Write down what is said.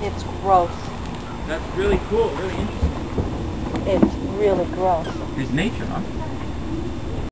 It's gross. That's really cool, really interesting. It's really gross. It's nature, huh?